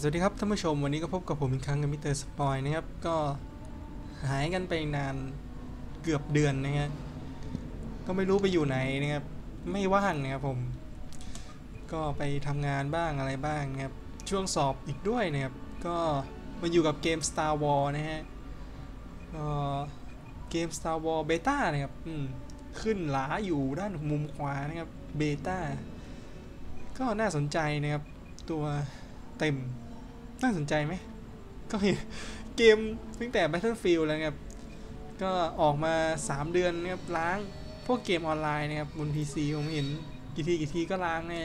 สวัสดีครับท่านผู้ชมวันนี้ก็พบกับผมอีกครั้งกับ Mr.Spoie นะครับ ก็หายกันไปนานเกือบเดือนนะฮะก็ไม่รู้ไปอยู่ไหนนะครับ ไม่ว่างนะครับผม ก็ไปทำงานบ้างอะไรบ้างนะครับ ช่วงสอบอีกด้วยนะครับ ก็มาอยู่กับเกม Star Wars นะฮะก็เกม Star Wars Beta นะครับขึ้นหราอยู่ด้านมุมขวานะครับเบต้าก็น่าสนใจนะครับตัว เต็ม น่าสนใจไหม ก็เห็นเกมตั้งแต่ Battlefield แล้วครับ ก็ออกมา 3 เดือนนะครับล้าง พวกเกมออนไลน์นะครับบน PC ผมเห็นกี่ทีกี่ทีก็ล้างแน่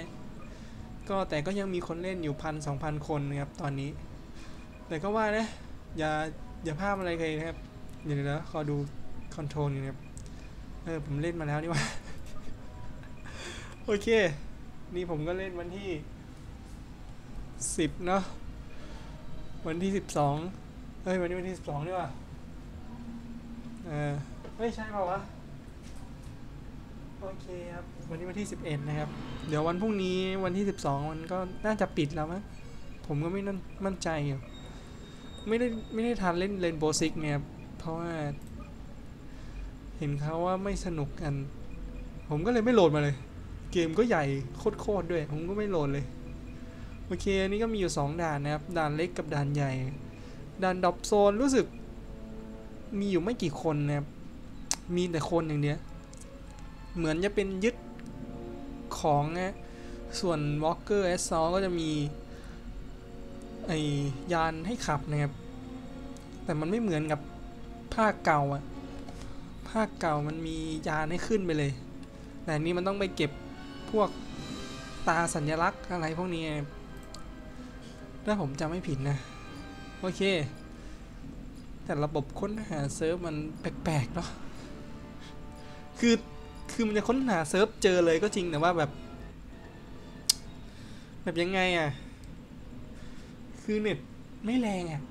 ก็แต่ก็ยังมีคนเล่นอยู่พันสองพันคนนะครับตอนนี้ แต่ก็ว่านะ อย่าอย่าพลาดอะไรใครนะครับเดี๋ยวนะขอดูคอนโทรลนะครับ เออ ผมเล่นมาแล้วนี่ว่า โอเค นี่ผมก็เล่นวันที่ สิบเนาะวันที่สิบสองเฮ้ยวันนี้วันที่สิบสองนี่ว่าเออไม่ใช่เปล่าวะโอเคครับวันนี้วันที่สิบเอ็ดนะครับ เดี๋ยววันพรุ่งนี้วันที่สิบสองมันก็น่าจะปิดแล้วมั้งผมก็ไม่นั่นมั่นใจอยู่ไม่ได้ไม่ได้ทันเล่น Rainbow Six เนี่ย เพราะว่า เห็นเขาว่าไม่สนุกกัน ผมก็เลยไม่โหลดมาเลย เกมก็ใหญ่โคตรๆด้วย ผมก็ไม่โหลดเลย โอเคอันนี้ก็มีอยู่ 2 ด่านนะครับ ด่านเล็กกับด่านใหญ่ ด่าน Drop Zone รู้สึก มีอยู่ไม่กี่คนนะครับ มีแต่คนอย่างเดียว เหมือนจะเป็นยึดของนะส่วน Walker s อก็จะมี ไอยานให้ขับนะครับ แต่มันไม่เหมือนกับภาคเก่าอะภาคเก่ามันมียานให้ขึ้นไปเลย แต่นนี้มันต้องไปเก็บพวกตาสัญลักษณ์อะไรพวกนี้ ถ้าผมจำไม่ผิดนะ โอเค แต่ระบบค้นหาเซิร์ฟมันแปลกๆเนาะคือคือมันจะค้นหาเซิร์ฟเจอเลยก็จริงแต่ว่าแบบ แบบยังไงอะ่ะ คือเน็ตไม่แรงอะ่ะ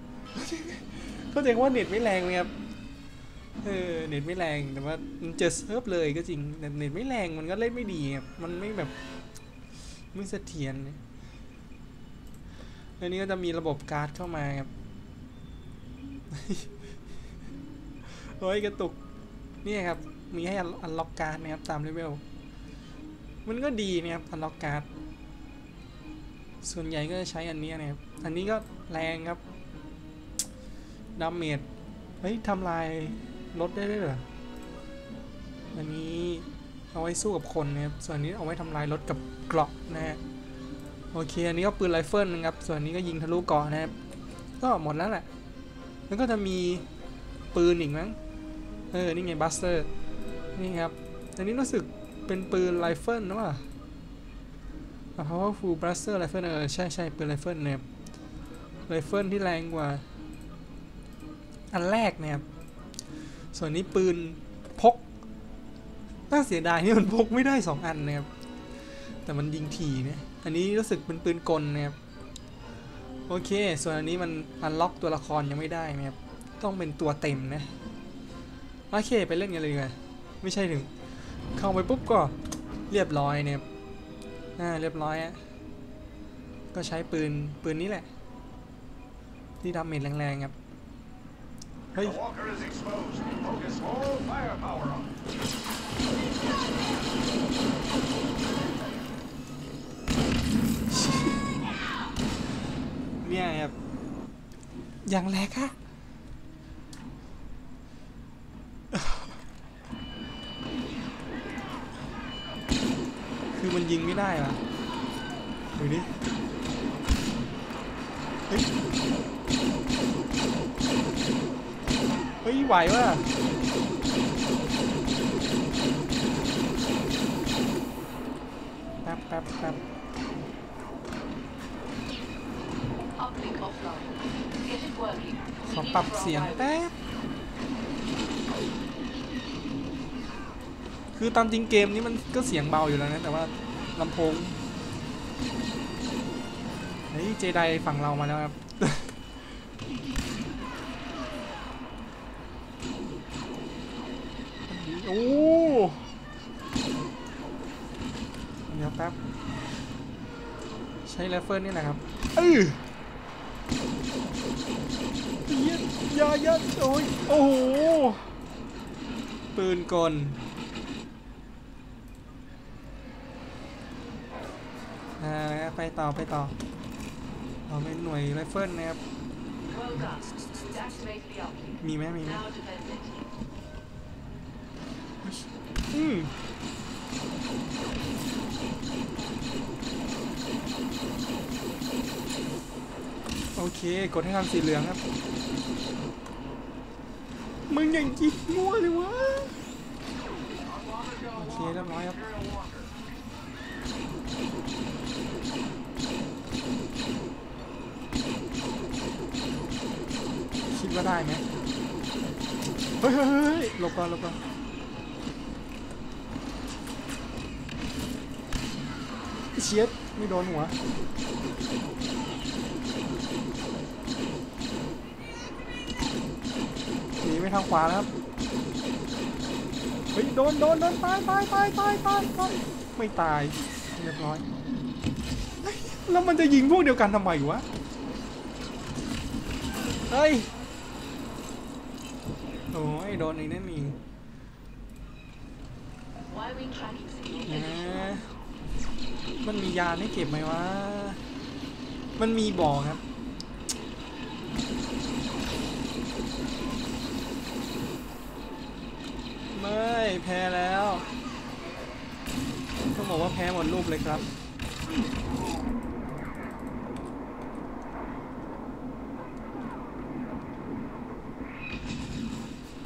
เข้าใจว่าเน็ตไม่แรงไหมครับเออเน็ตไม่แรงแต่ว่ามันเจอเซิร์ฟเลยก็จริงแต่เน็ตไม่แรงมันก็เล่นไม่ดีครับมันไม่แบบไม่เสถียรเนี่ย อันนี้ก็จะมีระบบการ์ดเข้ามาครับโอ้ยกระตุกนี่ครับ มีให้ unlock การ์ดนะครับตาม level มันก็ดีนะครับ unlock การ์ด ส่วนใหญ่ก็จะใช้อันนี้นะครับ อันนี้ก็แรงครับ damage เฮ้ยทำลายรถได้ด้วยเหรอ อันนี้เอาไว้สู้กับคนนะครับ ส่วนนี้เอาไว้ทำลายรถกับเกราะนะฮะ โอเค อันนี้ก็ปืนไรเฟิลนะครับ ส่วนนี้ก็ยิงทะลุเกราะนะครับ ก็หมดแล้วแหละ แล้วก็จะมีปืนอีกมั้ง เออ นี่ไง blaster นี่ครับ อันนี้รู้สึกเป็นปืนไรเฟิลนะว่า powerful blaster rifle เออ ใช่ใช่ปืนไรเฟิลนะครับไรเฟิลที่แรงกว่า อันแรกนะครับส่วนนี้ปืนพก น่าเสียดายที่มันพกไม่ได้สองอันนะครับ แต่มันยิงถี่นะ อันนี้รู้สึกเป็นปืนกลนะครับโอเค ส่วนอันนี้มัน unlock ตัวละครยังไม่ได้นะครับต้องเป็นตัวเต็มนะโอเคไปเล่นกันเลยดีกว่าไม่ใช่ถึง เข้าไปปุ๊บก็เรียบร้อยเนี่ยอ่าเรียบร้อยอะก็ใช้ปืนปืนนี้แหละ ที่ damage แรงๆครับ เฮ้ย The walker is exposed. Focus all firepower on it. เนี่ยครับ อย่างแรกอะคือมันยิงไม่ได้ว่ะดูดิเฮ้ยเฮ้ยไหวว่ะ อปรับเสียงแป๊บ คือตามจริงเกมนี้มันก็เสียงเบาอยู่แล้วนะ แต่ว่าลำโพงเฮ้ยเจไดฝั่งเรามาแล้วครับโอ้เดี๋ยวแป๊บ ใช้ไรเฟิลนี่แหละครับเออ ยาอย่าโอ้ยโอ้โห ปืนกลอ่าไปต่อไปต่อเราเป็นหน่วยไรเฟิลนะครับ มีไหมมีไหมอืมโอเค กดให้ทำสีเหลืองครับ มึงอย่างยิงมั่วเลยวะโอเคเรียบร้อยครับคิดว่าได้ไหมเฮ้ยเฮ้ยเฮ้ยหลบก่อนหลบก่อนเชียดไม่โดนหัว ไปทางขวาแล้วครับเฮ้ยโดนโดนโดนตายตายตายตายตายตายไม่ตายเรียบร้อยแล้วมันจะยิงพวกเดียวกันทำไมวะเฮ้ยโอ้ยโดนอีกนั่นนี่นะมันมียาให้เก็บไหมวะ มันมีบอกครับ ไม่แพ้แล้วต้องบอกว่าแพ้หมดรูปเลยครับ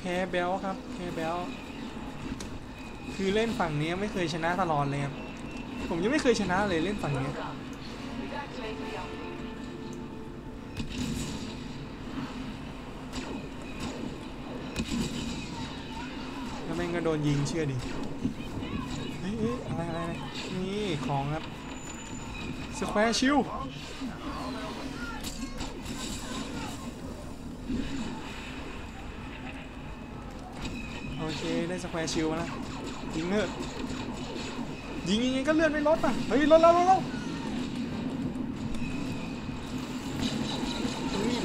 แพ้เบลครับแพ้เบลคือเล่นฝั่งนี้ไม่เคยชนะตลอดเลยครับผมยังไม่เคยชนะเลยเล่นฝั่งนี้ งก็โดนยิงเชื่อดิเฮ้ยอะไรอะไรอะไรนี่ของครับสแควร์ชิลโอเค ได้ squad shield มาแล้วยิงเถอะยิงยังไงก็เลือดไม่ลดอะ เฮ้ยลดแล้วลดแล้ว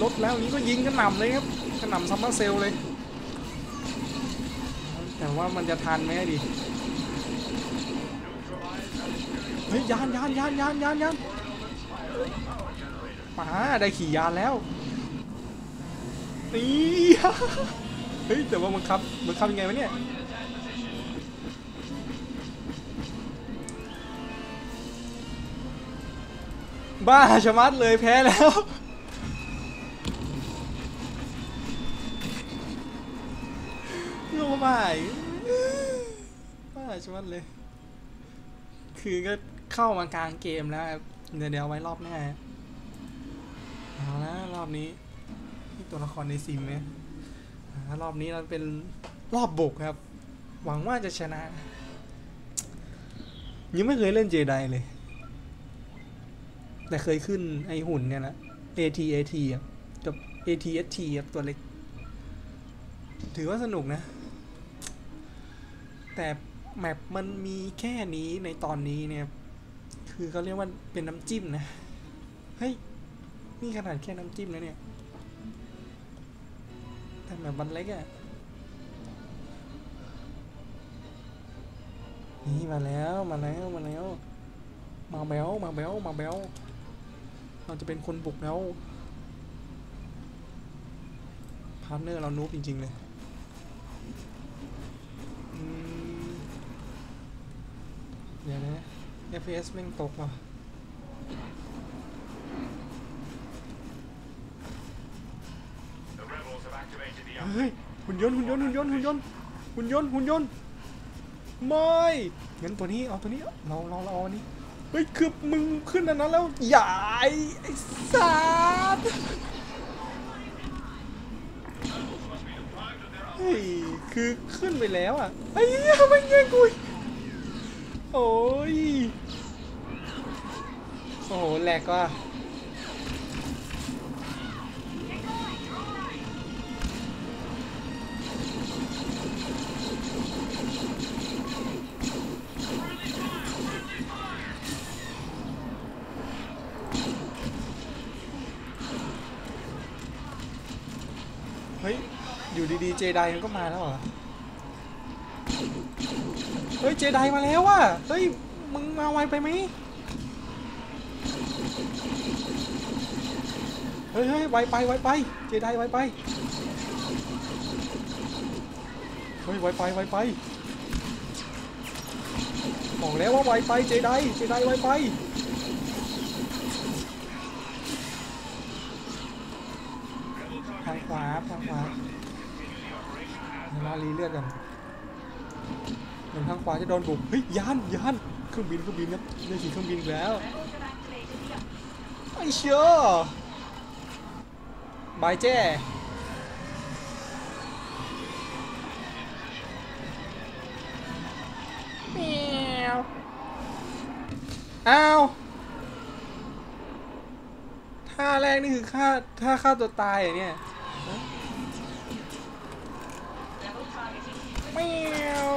ลดแล้วนี้ก็ยิงกระหน่ำเลยครับกระหน่ำ summer sale เลย ว่ามันจะทันไหมดิเฮ้ยยานยานยานยานยานยานมาได้ขี่ยานแล้วนี่เฮ้ยแต่ว่ามันขับมันขับยังไงวะเนี่ยบ้าชะมัดเลยแพ้แล้วโง่ไปบ้า ชะมัดเลย คือก็เข้ามากลางเกมแล้วครับเดี๋ยวเดี๋ยวไว้รอบหน้าเอาละรอบนี้นี่ตัวละครในซิมเนี่ยรอบนี้เราเป็นรอบบุกครับ หวังว่าจะชนะ ยังไม่เคยเล่นเจไดเลย แต่เคยขึ้นไอหุ่นเนี่ยนะ AT AT กับ ATST ครับตัวเล็ก ถือว่าสนุกนะ แต่ แมปมันมีแค่นี้ในตอนนี้เนี่ย คือเขาเรียกว่าเป็นน้ำจิ้มนะ เฮ้ย นี่ขนาดแค่น้ำจิ้มแล้วเนี่ยแต่ map มันเล็กอะนี่มาแล้วมาแล้วมาแล้ว มาแบลมาแบลมาแบลเราจะเป็นคนบุกแล้ว partner เรา noob จริง ๆ เลย เดี๋ยวนะ FPS แม่งตกว่ะเฮ้ยหุ่นยนต์หุ่นยนต์หุ่นยนต์หุ่นยนต์หุ่นยนต์หุ่นยนต์ไม่งั้นตัวนี้เอาตัวนี้เราเราเราอาอันนี้เฮ้ยคือมึงขึ้นอันนั้นแล้วใหญ่ไอ้สัสเฮ้ยคือขึ้นไปแล้วอะไอ้เหี้ยมันแย่งกูอีก โอ้ย โอ้โหแหลกว่ะเฮ้ย อยู่ดีๆ เจไดมันก็มาแล้วเหรอ ฮ้ยเจไดมาแล้วว่ะเฮ้ยมึงมาไวไปไหมเฮ้ยเฮ้ยไวไปไวไป เจไดไวไปเฮ้ยไวไปไวไปบอกแล้วว่าไวไปเจไดเจไดไวไป ทางขวาทางขวาเวลารีเลือดกันเหมือนทางข วาจะโดนบุกเฮ้ยยานยานเครื่องบินเครื่องบินครับเรื่องเครื่องบินแล้วไอ้เชื่อบายแจ้แมวอ้าวท่าแรกนี่คือฆ่าท่าฆ่าตัวตายเหรอเนี่ยแมว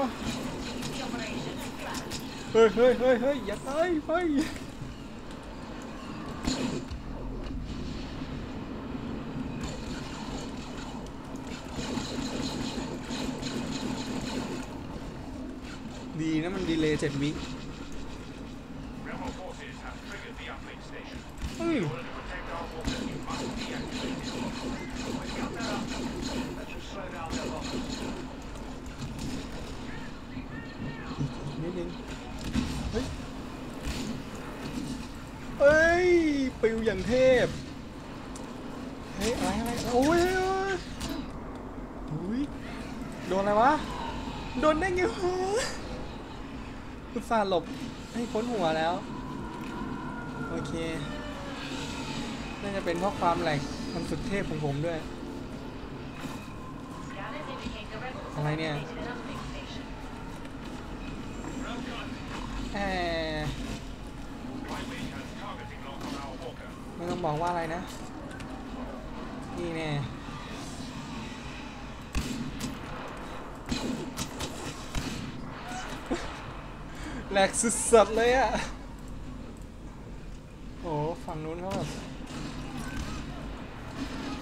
เฮ้ยเฮ้ยเฮ้ยเฮ้ยอย่าตายเฮ้ยดีนะมันดีเลย์เจ็ดวิเฮ้ย triggered the uplink station. อืม In order to protect our walkers, you must deactivate it. We've got that up. That should slow down their losses. นิดนึงเฮ้ย เอ้ย ปิวอย่างเทพ เฮ้ยอะไรอะไรโอ้ยโอ้ยโอ้ยโดนอะไรวะ โดนได้ไงวะอุตส่าห์หลบให้พ้นหัวแล้ว โอเค น่าจะเป็นเพราะความแหลกมันสุดเทพของผมด้วย อะไรเนี่ยแอ ไม่ต้องบอกว่าอะไรนะ นี่แน่แหลกสุดๆเลยอะโอ้ฝั่งนู้นเขาแบบ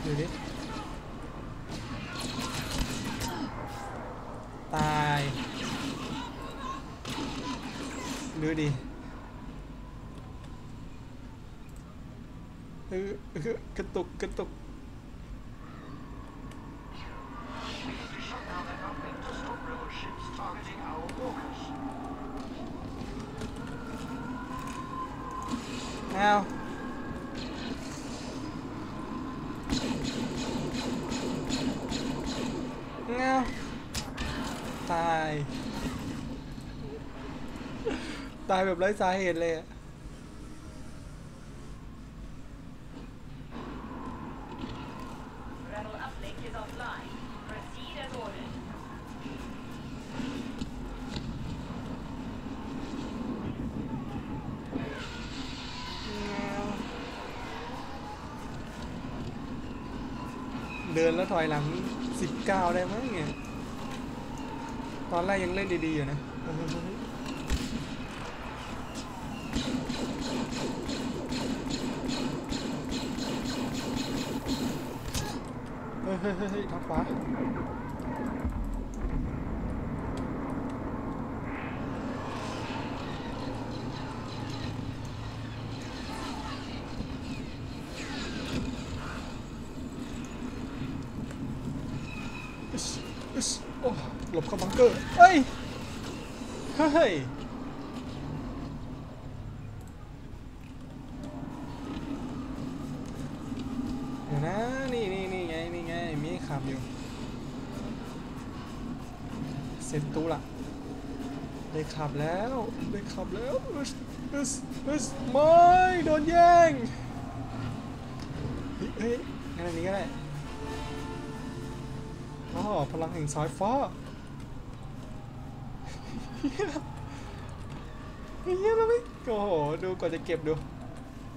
ดูดิ ตาย ดูดิ เออกระตุกกระตุกเอาเงาตาย ตายแบบไร้สาเหตุเลยอะ Rebel uplink is offline. Proceed as ordered. เดินแล้วถ อยหลัง 19 ได้มั้งเนี่ย ตอนแรกยังเล่นดี ๆ อยู่นะเฮ้ยเฮ้ยเฮ้ยทางฟ้า อิสอิสโอ้หลบเข้าบังเกอร์ เฮ้ย เฮ้ยเดี๋ยวนะนี่นี่นี่ไงนี่ไงมีขับอยู่ เสร็จตู้ละได้ขับแล้วได้ขับแล้วอึสอึสอึสไม่โดนแย่งเฮ้ยเฮ้ยงั้นอันนี้ก็ได้อ๋อพลังแห่งสายฟ้า เฮียแล้วไม่โอ้โหดูก่อนจะเก็บดู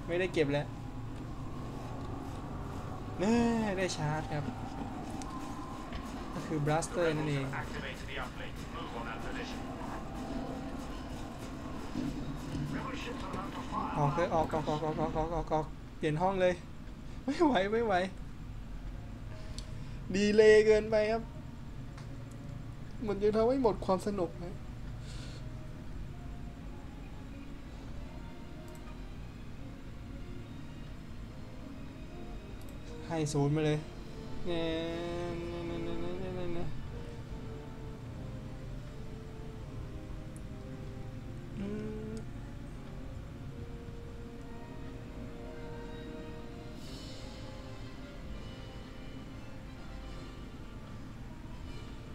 ไม่ได้เก็บแล้วเน่ได้ชาร์จครับ ก็คือบลัสเตอร์นั่นเองออกเลยออกออกออกออกออกออกออกออกเปลี่ยนห้องเลย ไม่ไหวไม่ไหว ดีเลยเกินไปครับ มันจะทำให้หมดความสนุกนะ ศูนย์มาเลย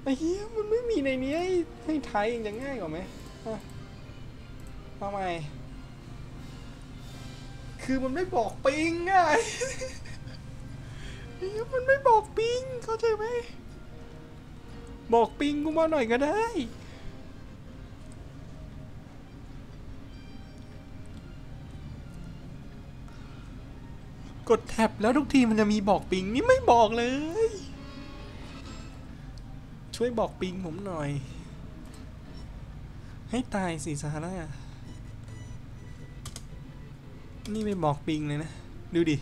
ไอ้เหี้ยมันไม่มีในนี้ให้ไทยเองจะง่ายกว่าไหมทำไม คือมันไม่บอกปิงอะ มันไม่บอกปิงเข้าใจไหมบอกปิงกูมาหน่อยก็ได้กดแท็บแล้วทุกทีมันจะมีบอกปิงนี่ไม่บอกเลย ช่วยบอกปิงผมหน่อย ให้ตายสิสาระนี่ไม่บอกปิงเลยนะ ดูดิ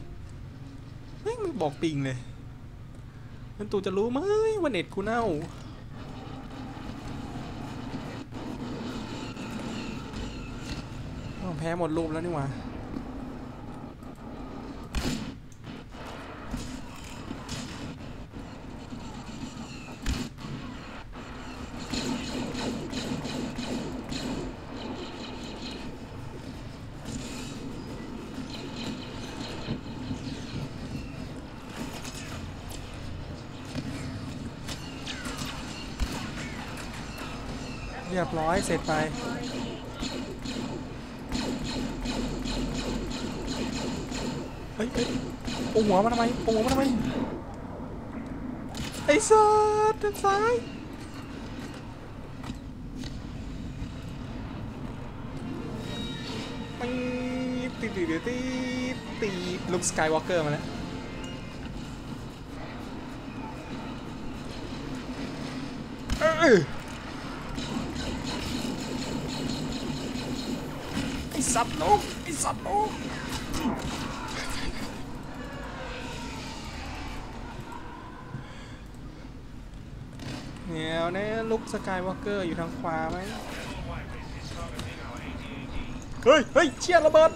เฮ้ยไม่บอกปิงเลยมันตูจะรู้ไหมว่าเน็ตกูเน่าแพ้หมดรูปแล้วนี่หว่า เรียบร้อยเสร็จไปเฮ้ยเฮ้ยปูหัวมาทำไมปูหัวมาทำไม ไอ้สัตว์ทางซ้ายตีตีตีตีตีตีลุกสกายวอล์กเกอร์มาแล้วเออ ไอ สัตว์ลูกไอสัตว์ลูกเดี๋ยวนะลุกสกายวอล์กเกอร์อยู่ทางขวาไหมเฮ้ยเฮ้ยเชี่ยระเบิด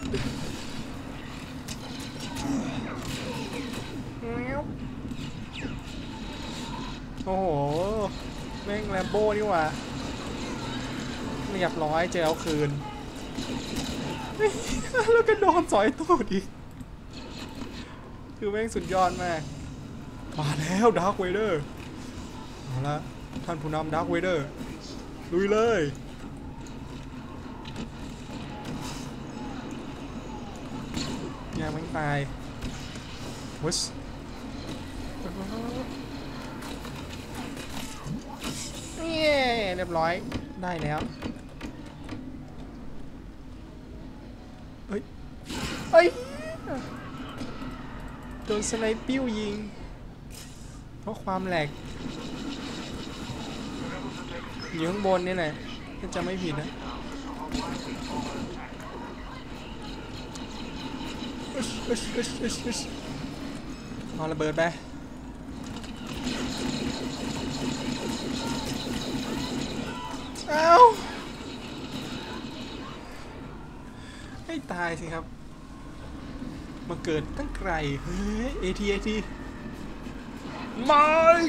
โอ้โห แม่งแรมโบ้นี่หว่าเรียบร้อยเจอเอาคืน แล้วก็โดนสอยตูดอีก คือแม่งสุดยอดมาก มาแล้ว Darth Vader เอาละท่านผู้นำ Darth Vader ลุยเลยอย่าแม่ตายวุชเนี่ยเรียบร้อยได้แล้ว เฮ้ยเฮ้ย โด นสไนปิ้วยิง เพราะความแหลกอยู่ข้างบนนี่แหละถ้าจะไม่ผิดนะอึ๊ชอึ๊ชอึ๊ชอึ๊ชอึ๊ชเอาระเบิดไปเอ้าให้ตายสิครับ มาเกิดตั้งไกล เฮ้ยเอทีเอทีไม่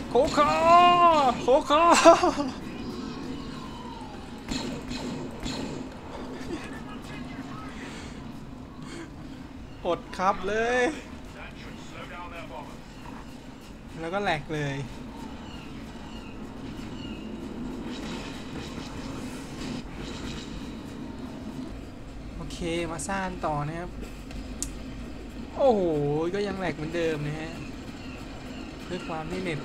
โคคาโคคาอดครับเลย แล้วก็แหลกเลย โอเค มาซ่านต่อนะครับ โอ้โห ก็ยังแหลกเหมือนเดิมนะฮะด้วยความที่เน็ต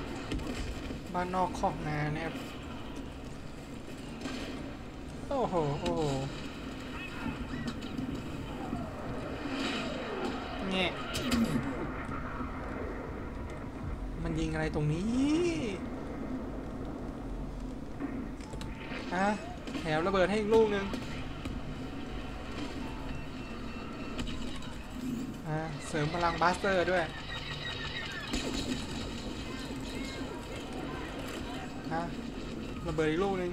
บ้านนอกคอกนานะครับ โอ้โห โอ้โหแง่มันยิงอะไรตรงนี้อะแถวระเบิดให้อีกลูกหนึ่ง เสริมพลังบัสเตอร์ด้วยฮะระเบิดอีกลูกนึง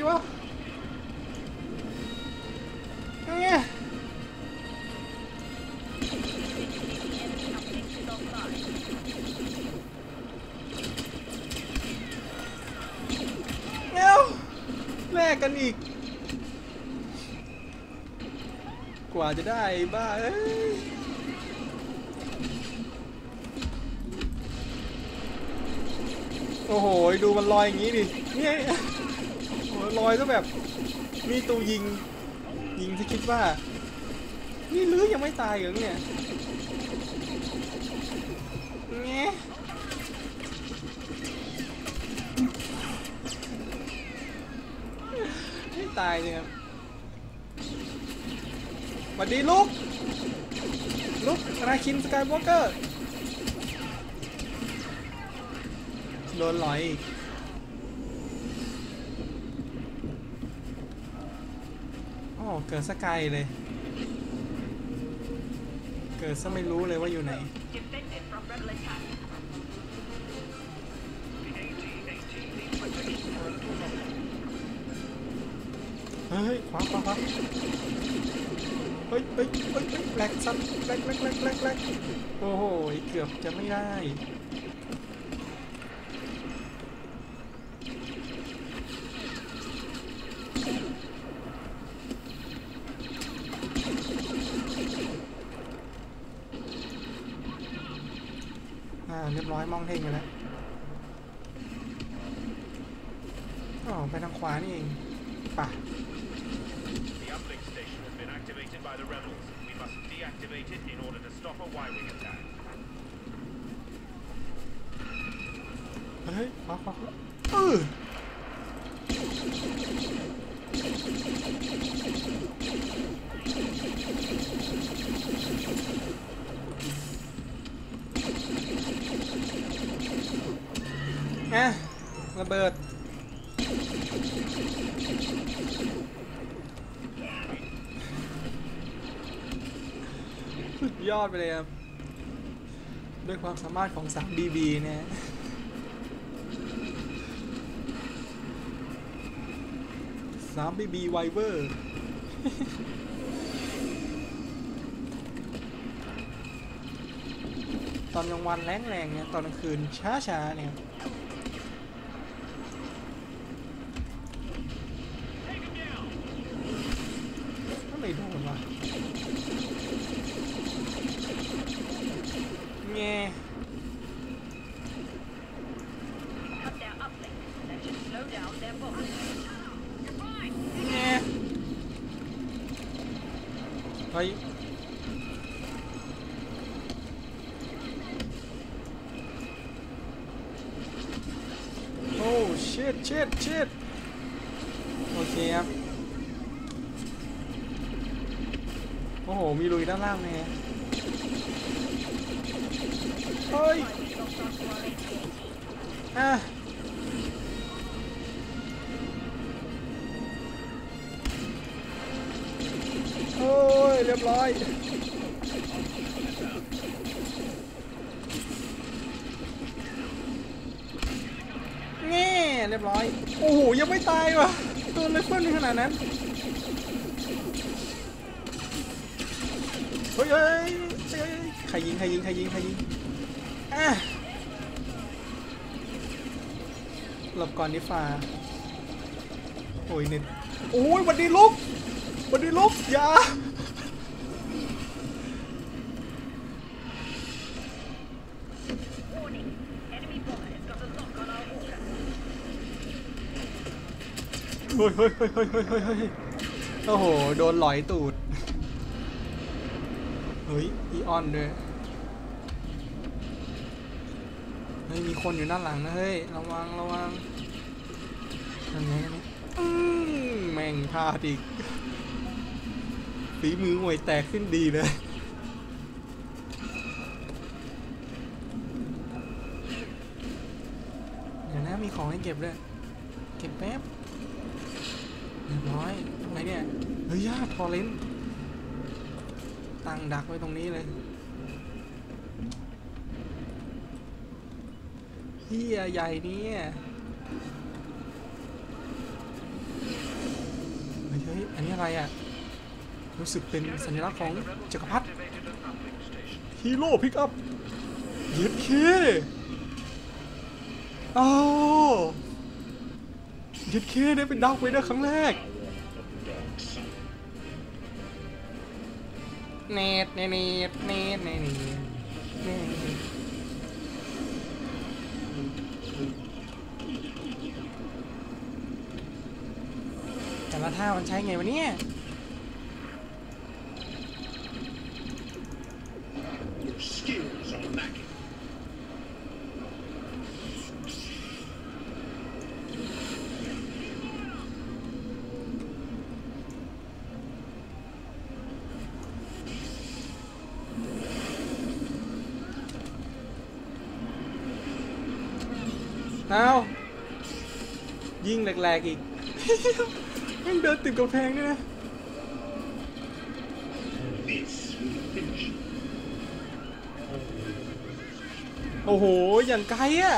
ดอกไปสิวะแง่เอ้าแลกกันอีก กว่าจะได้บ้าเอ้ยโอ้โห ดูมันลอยอย่างนี้ดิเนี่ย ลอยก็แบบ มีตูยิง ยิงที่คิดว่า นี่ลื้อยังไม่ตายเหรอเนี่ยแงไม่ตายเนี่ยครับสวัสดีลูก ลูกราคินสกายวอล์กเกอร์ โดนลอยอีก โอ้เกิดสกายเลย เกิดซะไม่รู้เลยว่าอยู่ไหนเฮ้ยขวาขวาขวาเฮ้ยเฮ้ยเฮ้ยเฮ้ยแหลกสัตว์แลกแหลกแหลกแหลกแหลกโอ้โห เกือบจะไม่ได้ อ่า เรียบร้อย มองเท่งไปแล้วอ๋อไปทางขวานี่เองป่ะ The uplink station has been activated by the rebels. We must deactivate it in order to stop a Y-wing attack. เฮ้ยขวาขวาขวาเออ อะระเบิดสุดยอดไปเลยครับ ด้วยความสามารถของ 3BB นะฮะสามบีบีไวเวอร์ตอนกลางวันแรงๆเนี่ยตอนกลางคืนช้าๆเนี่ย ก็ไม่โดนว่ะแง่ Cut their uplink. That should slow down their boat. แง่ เฮ้ยโอ้ shit shit shit โอเคครับโอ้โหมีลุยด้า แง่เรียบร้อย โอ้โห ยังไม่ตายว่ะตัวเลยเพื่อนขนาดนั้นเฮ้ยเฮ้ยเฮ้ยใครยิงใครยิงใครยิงใครยิงอะหลบก่อนดิฟ้าโอ้ยเน็ตโอ้ยวันดีลุกวันดีลุกอย่า ฮ้ยเฮ้ยเฮ้ยเฮ้ยเฮ้ยเฮ้ยเฮ้ยโอ้โห โดนหลอยตูด เฮ้ย อีออนด้วยเฮ้ย มีคนอยู่ด้านหลังนะเฮ้ย ระวัง ระวังทำไงนี่แม่งพลาดอีกฝีมือห่วยแตกขึ้นดีเลยเดี๋ยวนะมีของให้เก็บด้วย เก็บแป๊บ รียบร้อยอะไรเนี่ย เฮ้ยยาทอเลนตั้งดักไว้ตรงนี้เลยเฮียใหญ่นี่เฮ้ยเฮ้ย อันนี้อะไรอะ รู้สึกเป็นสัญลักษณ์ของจักรพรรดิฮีโร่พิกอัพเย็ดเคอ้าว ย็ดเคได้เป็นดาวเวเดอร์ครั้งแรกเนตเนตเนตเนตเนตเนตแต่ละท่ามันใช้ไงวะเนี่ย เอายิงแหลกๆอีกแม่งเดินติดกำแพงด้วยนะ This will finish. โอ้โห อย่างไกลอะ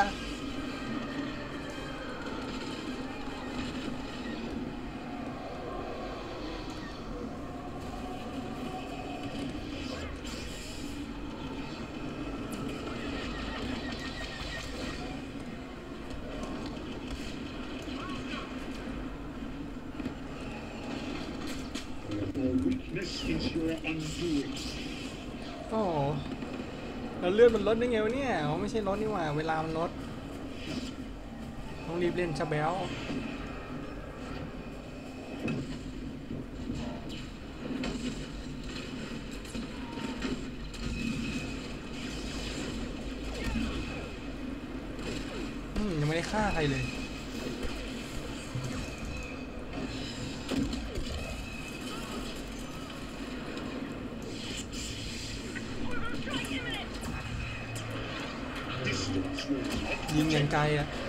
For weakness is your undoing. โอ้โห แล้วเลือดได้ไงวะเนี่ยอ๋อไม่ใช่ลดนี่หว่า เวลามันลดต้องรีบเล่นชาเบลอืมยังไม่ได้ฆ่าใครเลย ยิง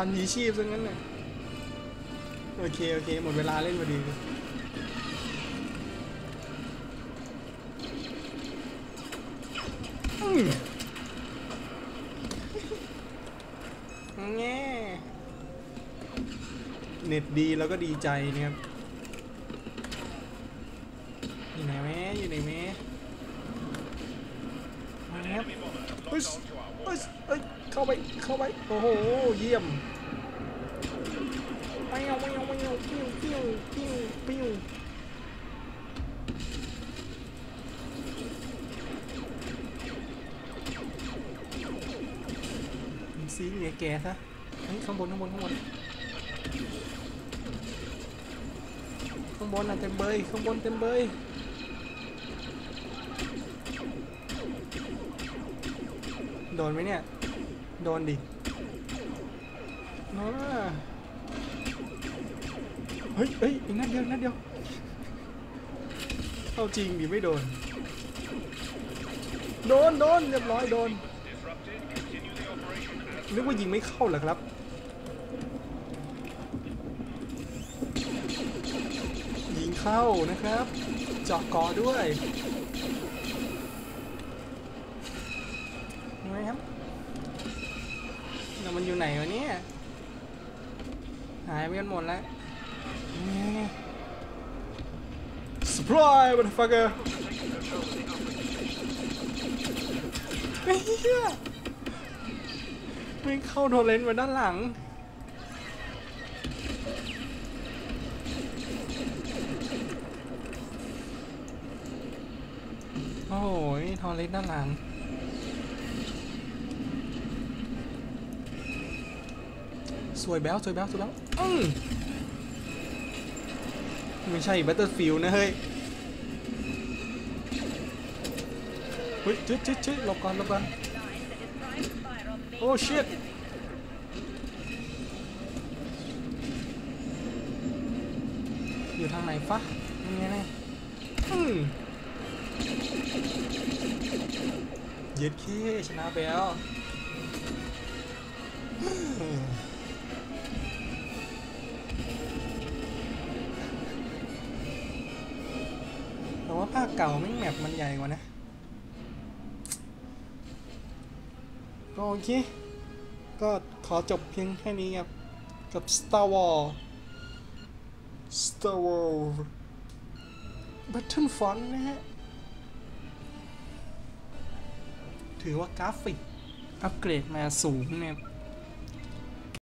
โดนยานยีชีพซะงั้นน่ะโอเค โอเค หมดเวลาเล่นพอดีอืมแง่เน็ตดีแล้วก็ดีใจนะครับ อยู่ไหนแม่อยู่ไหนแม่มาแล้ว เข้าไปเข้าไปโอ้โหเยี่ยมไปเอาไปเอาไปเอาปิ้วปิ้วปิ้วปิ้วมึงซีเหนียแกซะข้างบนข้างบนข้างบนข้างบนอะเต็มเบยข้างบนเต็มเบยโดนไหมเนี่ย โดนดิโดนอะเฮ้ยเฮ้ยอีกนัดเดียวอีกนัดเดียวเอาจริงดิไม่โดน โดนโดนเรียบร้อยโดน Disrupted. Continue the operation as นึกว่ายิงไม่เข้าเหรอครับยิงเข้านะครับ เจาะเกาะด้วย ไหนวะเนี่ย หายไปกันหมดแล้วสปอยบัตฟักเกอร์ไม่เชื่อไม่เข้าโดนเลนมาด้านหลังโอ้ยทอเลสด้านหลัง สวยแบ๊วสวยแบ๊วสวยแบ๊วอืมไม่ใช่ Battlefield นะเฮ้ยเฮ้ยจิ๊ดจิ๊ดจิ๊ดหลบก่อนหลบก่อนโอ้ shit อยู่ทางไหนฟะยังไงเนี่ยอืมเย็ดขี้ชนะไปแล้ว ภาคเก่าไม่งแมปมันใหญ่กว่านะ ก็โอเค ก็ขอจบเพียงแค่นี้ครับ กับ Star Wars Star Wars Battlefront นะฮะ ถือว่ากราฟิกอัปเกรดมาสูงเนี่ย